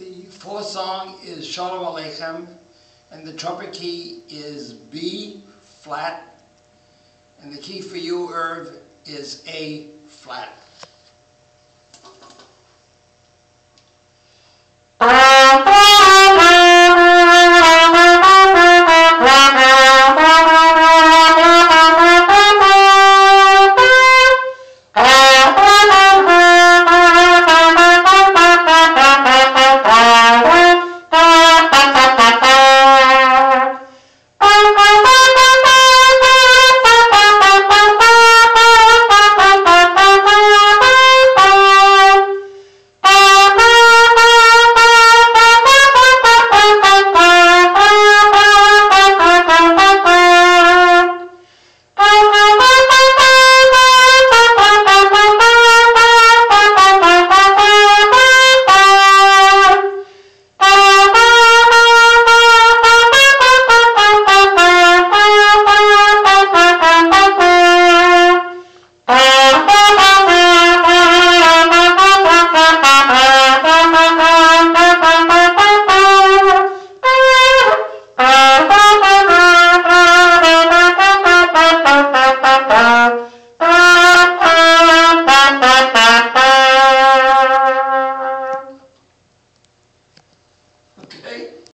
The fourth song is Shalom Aleichem, and the trumpet key is B flat, and the key for you, Irv, is A flat.